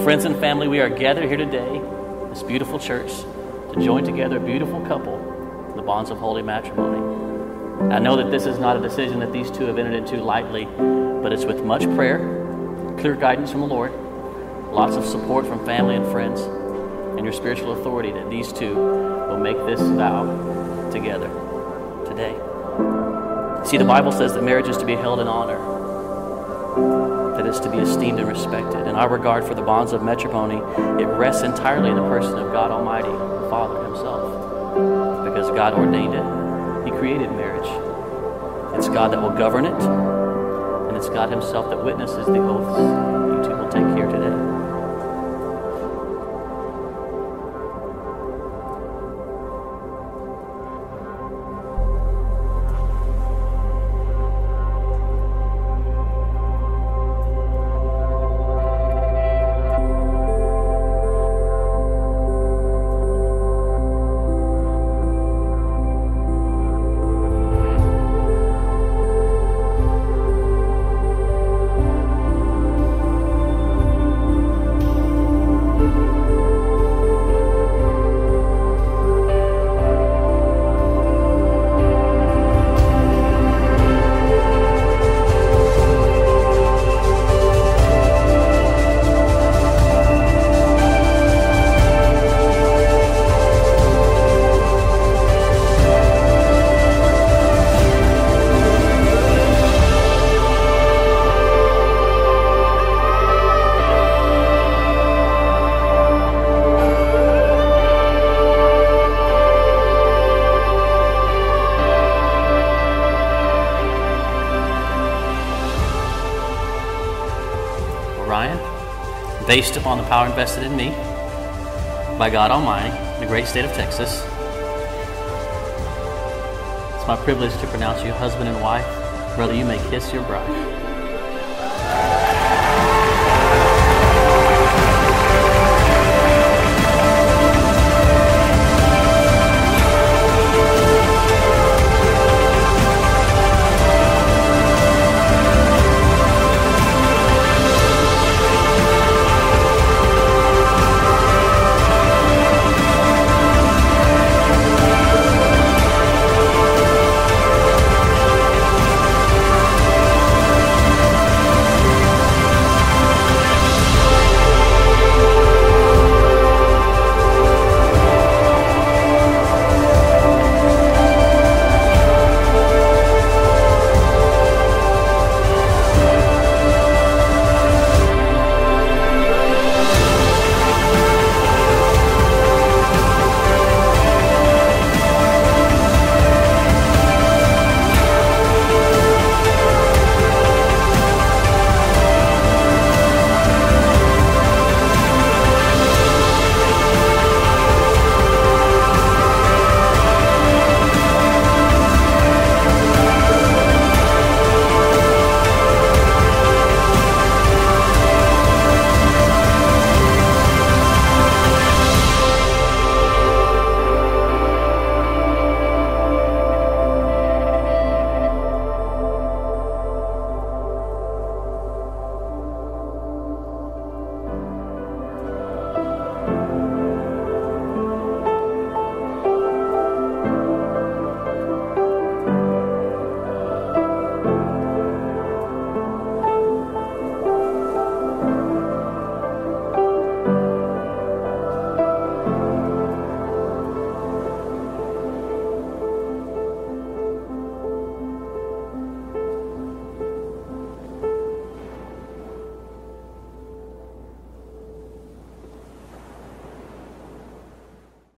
friends and family, we are gathered here today, this beautiful church, to join together a beautiful couple in the bonds of holy matrimony. I know that this is not a decision that these two have entered into lightly, but it's with much prayer, clear guidance from the Lord, lots of support from family and friends, and your spiritual authority that these two will make this vow together today. See, the Bible says that marriage is to be held in honor, that it's to be esteemed and respected. And our regard for the bonds of matrimony, it rests entirely in the person of God Almighty, the Father Himself, because God ordained it. He created marriage. It's God that will govern it, and it's God Himself that witnesses the oaths you two will take here today. Based upon the power invested in me by God Almighty the great state of Texas. It's my privilege to pronounce you husband and wife. Brother, you may kiss your bride.